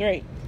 great.